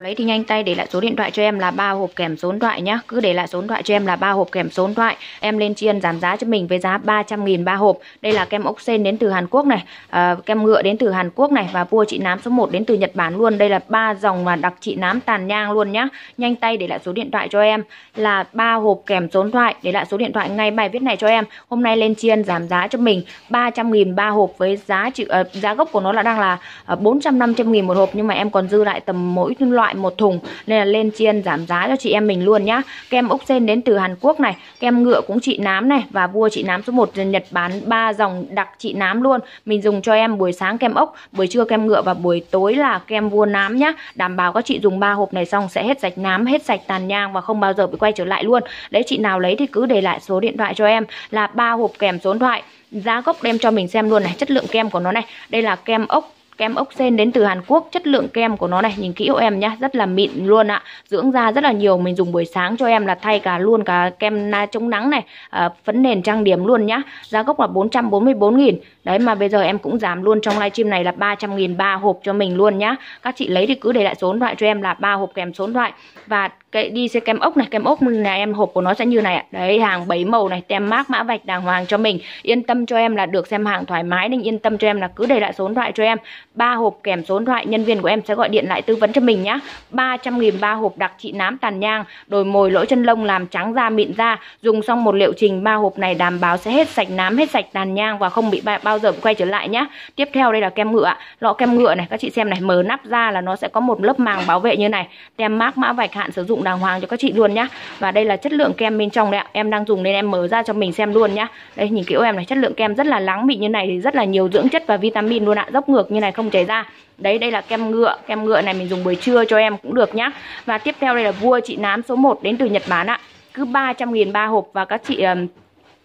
Lấy thì nhanh tay để lại số điện thoại cho em là ba hộp kèm số điện thoại nhá. Cứ để lại số điện thoại cho em là ba hộp kèm số điện thoại. Em lên chiên giảm giá cho mình với giá 300 000 ba hộp. Đây là kem ốc sen đến từ Hàn Quốc này, à, kem ngựa đến từ Hàn Quốc này và vua chị nám số 1 đến từ Nhật Bản luôn. Đây là ba dòng mà đặc trị nám tàn nhang luôn nhá. Nhanh tay để lại số điện thoại cho em là ba hộp kèm số điện thoại. Để lại số điện thoại ngay bài viết này cho em. Hôm nay lên chiên giảm giá cho mình 300 000 ba hộp với giá trị uh, ờ, giá gốc của nó là đang là uh, 400 500 000 một hộp nhưng mà em còn dư lại tầm mỗi loại loại một thùng. Nên là lên chiên giảm giá cho chị em mình luôn nhá. Kem ốc sen đến từ Hàn Quốc này, kem ngựa cũng chị nám này, và vua chị nám số 1 Nhật bán ba dòng đặc chị nám luôn. Mình dùng cho em buổi sáng kem ốc, buổi trưa kem ngựa, và buổi tối là kem vua nám nhá. Đảm bảo các chị dùng ba hộp này xong sẽ hết sạch nám, hết sạch tàn nhang và không bao giờ bị quay trở lại luôn. Đấy, chị nào lấy thì cứ để lại số điện thoại cho em là ba hộp kèm số điện thoại. Giá gốc đem cho mình xem luôn này, chất lượng kem của nó này. Đây là kem ốc kem ốc sen đến từ Hàn Quốc. Chất lượng kem của nó này nhìn kỹ hộ em nhá rất là mịn luôn ạ. Dưỡng da rất là nhiều mình dùng buổi sáng cho em là thay cả luôn cả kem na chống nắng này à, phấn nền trang điểm luôn nhá. Giá gốc là 444 nghìn. Đấy mà bây giờ em cũng giảm luôn trong livestream này là 300 nghìn ba hộp cho mình luôn nhá. Các chị lấy thì cứ để lại số điện thoại cho em là ba hộp kèm số điện thoại. Và cái đi xe kem ốc này, kem ốc này, em hộp của nó sẽ như này ạ. Đấy, hàng bảy màu này, tem mác, mã vạch, đàng hoàng cho mình. Yên tâm cho em là được xem hàng thoải mái, nên yên tâm cho em là cứ để lại số điện thoại cho em. Ba hộp kèm số điện thoại, nhân viên của em sẽ gọi điện lại tư vấn cho mình nhá. 300 nghìn ba hộp đặc trị nám tàn nhang, đồi mồi lỗ chân lông làm trắng da mịn da. Dùng xong một liệu trình, ba hộp này đảm bảo sẽ hết sạch nám, hết sạch tàn nhang và không bị bao giờ quay trở lại nhá. Tiếp theo đây là kem ngựa lọ kem ngựa này, các chị xem này mở nắp ra là nó sẽ có một lớp màng bảo vệ như này. Tem mác, mã vạch, hạn sử dụng đàng hoàng cho các chị luôn nhá. Và đây là chất lượng kem bên trong đấy ạ. Em đang dùng nên em mở ra cho mình xem luôn nhá. Đây nhìn kiểu em này chất lượng kem rất là lắng mịn như này thì rất là nhiều dưỡng chất và vitamin luôn ạ. Dốc ngược như này không chảy ra. Đấy đây là kem ngựa. Kem ngựa này mình dùng buổi trưa cho em cũng được nhá. Và tiếp theo đây là vua chị nám số 1 đến từ Nhật Bản ạ. Cứ 300 nghìn ba hộp và các chị um,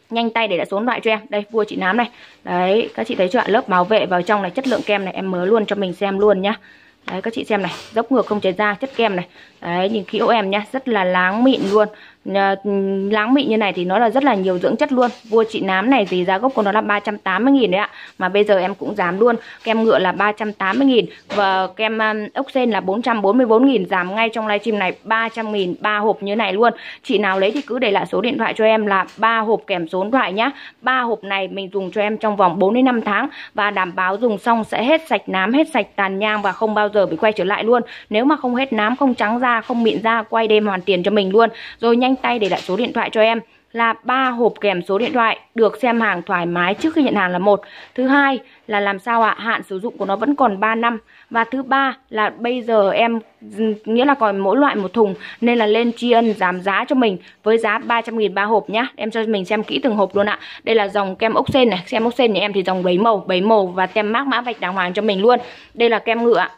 nhanh tay để lại số loại cho em. Đây vua chị nám này. Đấy các chị thấy chưa lớp bảo vệ vào trong này chất lượng kem này em mở luôn cho mình xem luôn nhá đấy, các chị xem này, dốc ngược không chảy ra, chất kem này. Đấy, nhìn kỹ em nhá, rất là láng mịn luôn. Ờ, láng mịn như này thì nó là rất là nhiều dưỡng chất luôn. Vua chị nám này thì giá gốc của nó là 380 nghìn đấy ạ. Mà bây giờ em cũng giảm luôn, kem ngựa là 380 nghìn, và kem ốc sen là 444 nghìn, giảm ngay trong livestream này 300 nghìn, ba hộp như này luôn. Chị nào lấy thì cứ để lại số điện thoại cho em là ba hộp kèm số điện thoại nhá. Ba hộp này mình dùng cho em trong vòng 4 đến 5 tháng, và đảm bảo dùng xong sẽ hết sạch nám, hết sạch tàn nhang và không bao giờ bị quay trở lại luôn. Nếu mà không hết nám, không trắng da, không mịn da, quay đêm hoàn tiền cho mình luôn. Rồi nhanh tay để lại số điện thoại cho em. Là ba hộp kèm số điện thoại, được xem hàng thoải mái trước khi nhận hàng là một. Thứ hai là làm sao ạ? À? hạn sử dụng của nó vẫn còn 3 năm. Và thứ ba là bây giờ em, nghĩa là còn mỗi loại một thùng, nên là lên tri ân giảm giá cho mình với giá 300.000 ba hộp nhá. Em cho mình xem kỹ từng hộp luôn ạ. Đây là dòng kem ốc sen này. Kem ốc sen nhà em thì dòng bảy màu bảy màu và tem mác mã vạch đàng hoàng cho mình luôn. Đây là kem ngựa ạ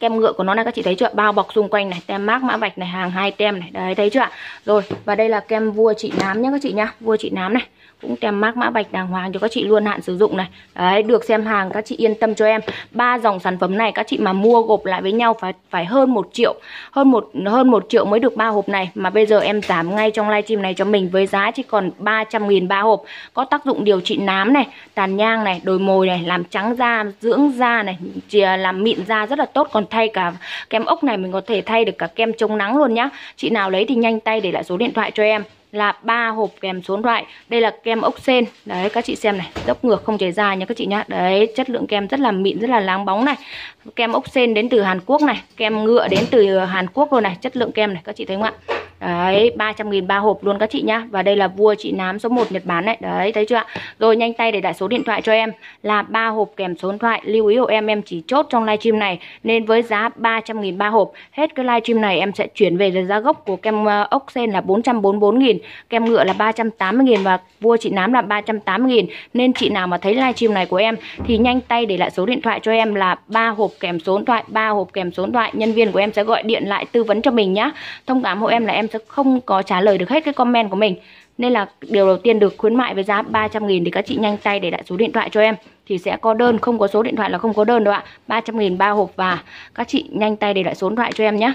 kem ngựa của nó này, các chị thấy chưa bao bọc xung quanh này, tem mác, mã vạch này, hàng hai tem này. Đấy, thấy chưa rồi, và đây là kem vua chị nám nhé các chị nhá. Vua chị nám này cũng tem mác mã bạch đàng hoàng cho các chị luôn hạn sử dụng này. Đấy, được xem hàng, các chị yên tâm cho em. Ba dòng sản phẩm này các chị mà mua gộp lại với nhau phải phải hơn một triệu, hơn một hơn một triệu mới được ba hộp này. Mà bây giờ em giảm ngay trong livestream này cho mình với giá chỉ còn 300 nghìn ba hộp. Có tác dụng điều trị nám này, tàn nhang này, đồi mồi này, làm trắng da, dưỡng da này làm mịn da rất là tốt. Còn thay cả kem ốc này mình có thể thay được cả kem chống nắng luôn nhá. Chị nào lấy thì nhanh tay để lại số điện thoại cho em là ba hộp kèm số loại, đây là kem ốc sen đấy các chị xem này dốc ngược không chảy ra nha các chị nhá. Đấy chất lượng kem rất là mịn rất là láng bóng này. Kem ốc sen đến từ Hàn Quốc này kem ngựa đến từ Hàn Quốc rồi này chất lượng kem này các chị thấy không ạ? Đấy 300 nghìn ba hộp luôn các chị nhá. Và đây là vua chị nám số 1 Nhật Bản đấy Đấy, thấy chưa ạ? Rồi nhanh tay để lại số điện thoại cho em. Là ba hộp kèm số điện thoại. Lưu ý hộ em em chỉ chốt trong livestream này. Nên với giá 300 nghìn ba hộp, Hết cái livestream này em sẽ chuyển về giá gốc của kem ờ, ốc sen là 444 nghìn, Kem ngựa là 380 nghìn Và vua chị nám là 380 nghìn. Nên chị nào mà thấy livestream này của em Thì nhanh tay để lại số điện thoại cho em là ba hộp kèm số điện thoại, ba hộp kèm số điện thoại. Nhân viên của em sẽ gọi điện lại tư vấn cho mình nhá. Thông cảm hộ em là em em sẽ không có trả lời được hết cái comment của mình. Nên là điều đầu tiên được khuyến mại với giá 300 nghìn thì các chị nhanh tay để lại số điện thoại cho em. Thì sẽ có đơn, không có số điện thoại là không có đơn đâu ạ. 300 nghìn ba hộp và các chị nhanh tay để lại số điện thoại cho em nhé.